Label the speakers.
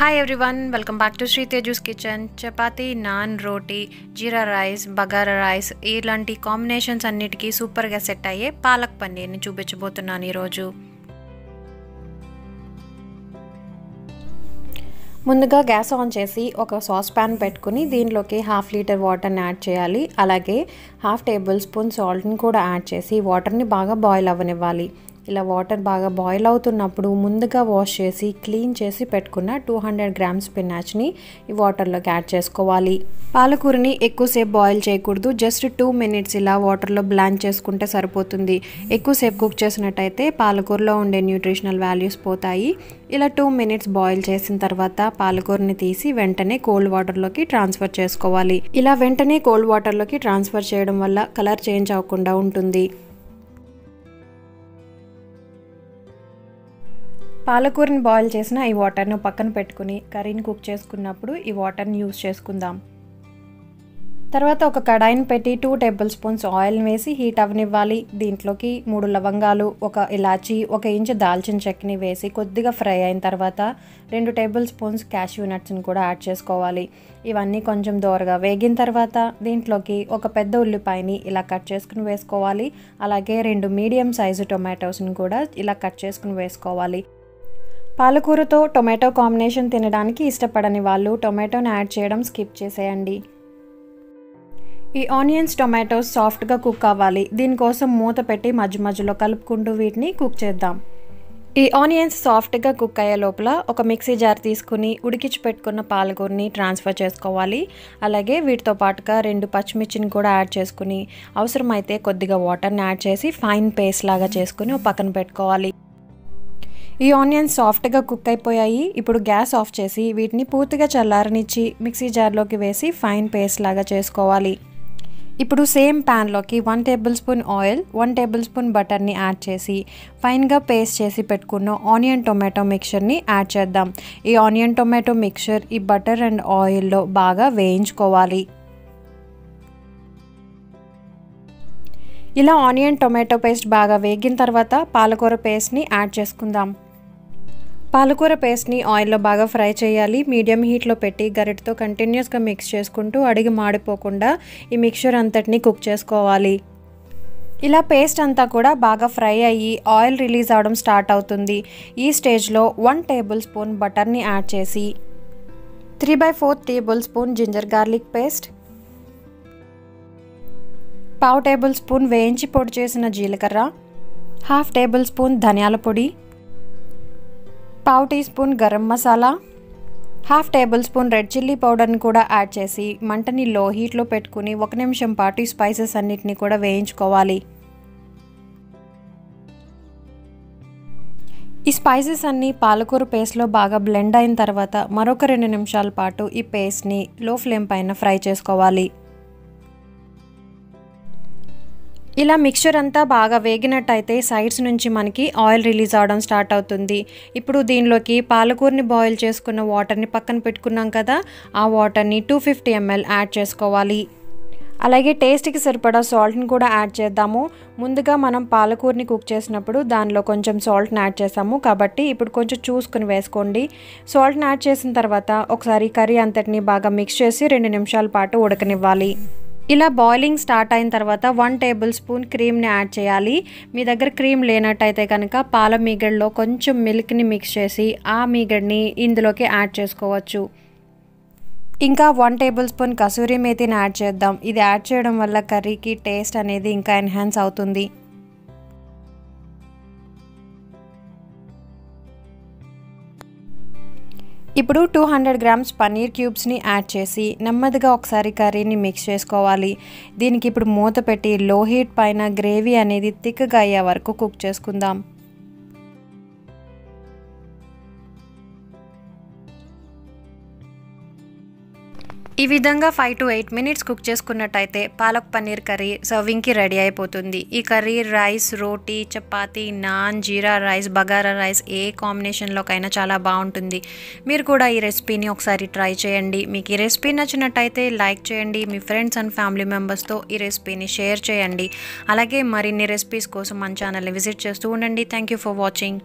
Speaker 1: Hi everyone welcome back to Sri Teju's kitchen chapati naan roti jeera rice bagara rice ఇలాంటి combinations అన్నిటికీ సూపర్గా set అయ్యే పాలక్ పన్నీర్ని చూపించబోతున్నాను ఈరోజు. ముందుగా గ్యాస్ ఆన్ చేసి ఒక సాస్ ప్యాన్ పెట్టుకుని దీనిలోకి హాఫ్ లీటర్ వాటర్ని యాడ్ చేయాలి. అలాగే హాఫ్ టేబుల్ స్పూన్ సాల్ట్ని కూడా యాడ్ చేసి వాటర్ని బాగా బాయిల్ అవ్వనివ్వాలి. ఇలా వాటర్ బాగా బాయిల్ అవుతున్నప్పుడు ముందుగా వాష్ చేసి క్లీన్ చేసి పెట్టుకున్న టూ హండ్రెడ్ గ్రామ్స్ స్పినాచ్ని ఈ వాటర్లోకి యాడ్ చేసుకోవాలి. పాలకూరని ఎక్కువసేపు బాయిల్ చేయకూడదు. జస్ట్ టూ మినిట్స్ ఇలా వాటర్లో బ్లాంచ్ చేసుకుంటే సరిపోతుంది. ఎక్కువసేపు కుక్ చేసినట్టయితే పాలకూరలో ఉండే న్యూట్రిషనల్ వాల్యూస్ పోతాయి. ఇలా టూ మినిట్స్ బాయిల్ చేసిన తర్వాత పాలకూరని తీసి వెంటనే కోల్డ్ వాటర్లోకి ట్రాన్స్ఫర్ చేసుకోవాలి. ఇలా వెంటనే కోల్డ్ వాటర్లోకి ట్రాన్స్ఫర్ చేయడం వల్ల కలర్ చేంజ్ అవ్వకుండా ఉంటుంది. పాలకూరని బాయిల్ చేసిన ఈ వాటర్ను పక్కన పెట్టుకుని కర్రీని కుక్ చేసుకున్నప్పుడు ఈ వాటర్ని యూస్ చేసుకుందాం. తర్వాత ఒక కడాయిని పెట్టి టూ టేబుల్ స్పూన్స్ ఆయిల్ని వేసి హీట్ అవనివ్వాలి. దీంట్లోకి మూడు లవంగాలు ఒక ఇలాచి ఒక ఇంచు దాల్చిన చెక్కని వేసి కొద్దిగా ఫ్రై అయిన తర్వాత రెండు టేబుల్ స్పూన్స్ క్యాష్యూ నట్స్ని కూడా యాడ్ చేసుకోవాలి. ఇవన్నీ కొంచెం దోరగా వేగిన తర్వాత దీంట్లోకి ఒక పెద్ద ఉల్లిపాయని ఇలా కట్ చేసుకుని వేసుకోవాలి. అలాగే రెండు మీడియం సైజు టొమాటోస్ని కూడా ఇలా కట్ చేసుకుని వేసుకోవాలి. పాలకూరతో టొమాటో కాంబినేషన్ తినడానికి ఇష్టపడని వాళ్ళు టొమాటోని యాడ్ చేయడం స్కిప్ చేసేయండి. ఈ ఆనియన్స్ టొమాటోస్ సాఫ్ట్గా కుక్ అవ్వాలి. దీనికోసం మూత పెట్టి మధ్య మధ్యలో కలుపుకుంటూ వీటిని కుక్ చేద్దాం. ఈ ఆనియన్స్ సాఫ్ట్గా కుక్ అయ్యే లోపల ఒక మిక్సీ జార్ తీసుకుని ఉడికించి పెట్టుకున్న పాలకూరని ట్రాన్స్ఫర్ చేసుకోవాలి. అలాగే వీటితో పాటుగా రెండు పచ్చిమిర్చిని కూడా యాడ్ చేసుకుని అవసరమైతే కొద్దిగా వాటర్ని యాడ్ చేసి ఫైన్ పేస్ట్ లాగా చేసుకుని పక్కన పెట్టుకోవాలి. ఈ ఆనియన్స్ సాఫ్ట్గా కుక్ అయిపోయాయి. ఇప్పుడు గ్యాస్ ఆఫ్ చేసి వీటిని పూర్తిగా చల్లారనిచ్చి మిక్సీ జార్లోకి వేసి ఫైన్ పేస్ట్ లాగా చేసుకోవాలి. ఇప్పుడు same ప్యాన్లోకి one tablespoon oil one tablespoon బటర్ని add చేసి ఫైన్గా పేస్ట్ చేసి పెట్టుకున్న ఆనియన్ టొమాటో మిక్చర్ని యాడ్ చేద్దాం. ఈ ఆనియన్ టొమాటో మిక్చర్ ఈ బటర్ అండ్ ఆయిల్లో బాగా వేయించుకోవాలి. ఇలా ఆనియన్ టొమాటో పేస్ట్ బాగా వేగిన తర్వాత పాలకూర పేస్ట్ని యాడ్ చేసుకుందాం. పాలకూర పేస్ట్ని ఆయిల్లో బాగా ఫ్రై చేయాలి. మీడియం హీట్లో పెట్టి గరిటతో కంటిన్యూస్గా మిక్స్ చేసుకుంటూ అడిగి మాడిపోకుండా ఈ మిక్చర్ అంతటిని కుక్ చేసుకోవాలి. ఇలా పేస్ట్ అంతా కూడా బాగా ఫ్రై అయ్యి ఆయిల్ రిలీజ్ అవడం స్టార్ట్ అవుతుంది. ఈ స్టేజ్లో వన్ టేబుల్ స్పూన్ బటర్ని యాడ్ చేసి three by four tablespoon ginger garlic paste పావు టేబుల్ స్పూన్ వేయించి పొడి చేసిన జీలకర్ర హాఫ్ టేబుల్ స్పూన్ ధనియాల పొడి పావు teaspoon garam masala half tablespoon red chilli పౌడర్ని కూడా యాడ్ చేసి మంటని లో హీట్లో పెట్టుకుని ఒక నిమిషం పాటు ఈ స్పైసెస్ అన్నిటిని కూడా వేయించుకోవాలి. ఈ స్పైసెస్ అన్నీ పాలకూర పేస్ట్లో బాగా బ్లెండ్ అయిన తర్వాత మరొక రెండు నిమిషాల పాటు ఈ పేస్ట్ని లో ఫ్లేమ్ పైన ఫ్రై చేసుకోవాలి. ఇలా మిక్చర్ అంతా బాగా వేగినట్టయితే సైడ్స్ నుంచి మనకి ఆయిల్ రిలీజ్ అవడం స్టార్ట్ అవుతుంది. ఇప్పుడు దీనిలోకి పాలకూరని బాయిల్ చేసుకున్న వాటర్ని పక్కన పెట్టుకున్నాం కదా ఆ వాటర్ని టూ ఫిఫ్టీ ఎంఎల్ యాడ్ చేసుకోవాలి. అలాగే టేస్ట్కి సరిపడా సాల్ట్ని కూడా యాడ్ చేద్దాము. ముందుగా మనం పాలకూరని కుక్ చేసినప్పుడు దానిలో కొంచెం సాల్ట్ని యాడ్ చేసాము కాబట్టి ఇప్పుడు కొంచెం చూసుకుని వేసుకోండి. సాల్ట్ని యాడ్ చేసిన తర్వాత ఒకసారి కర్రీ అంతటిని బాగా మిక్స్ చేసి రెండు నిమిషాల పాటు ఉడకనివ్వాలి. ఇలా బాయిలింగ్ స్టార్ట్ అయిన తర్వాత వన్ టేబుల్ స్పూన్ క్రీమ్ని యాడ్ చేయాలి. మీ దగ్గర క్రీమ్ లేనట్టయితే కనుక పాల మీగడలో కొంచెం మిల్క్ని మిక్స్ చేసి ఆ మీగడ్ని ఇందులోకి యాడ్ చేసుకోవచ్చు. ఇంకా వన్ టేబుల్ స్పూన్ కసూరి మేతిని యాడ్ చేద్దాం. ఇది యాడ్ చేయడం వల్ల కర్రీకి టేస్ట్ అనేది ఇంకా ఎన్హాన్స్ అవుతుంది. ఇప్పుడు టూ హండ్రెడ్ గ్రామ్స్ పన్నీర్ క్యూబ్స్ని యాడ్ చేసి నెమ్మదిగా ఒకసారి కర్రీని మిక్స్ చేసుకోవాలి. దీనికి ఇప్పుడు మూత పెట్టి లో హీట్ పైన గ్రేవీ అనేది థిక్గా అయ్యే వరకు కుక్ చేసుకుందాం. ఈ విధంగా five to eight minutes cook చేసుకున్నట్టయితే పాలక్ పన్నీర్ కర్రీ సర్వింగ్కి రెడీ అయిపోతుంది. ఈ curry rice roti chapati naan jeera rice bagara rice ఏ కాంబినేషన్లోకైనా చాలా బాగుంటుంది. మీరు కూడా ఈ రెసిపీని ఒకసారి ట్రై చేయండి. మీకు ఈ రెసిపీ నచ్చినట్టయితే లైక్ చేయండి. మీ ఫ్రెండ్స్ అండ్ ఫ్యామిలీ మెంబర్స్తో ఈ రెసిపీని షేర్ చేయండి. అలాగే మరిన్ని రెసిపీస్ కోసం మన ఛానల్ని విజిట్ చేస్తూ ఉండండి. Thank you for watching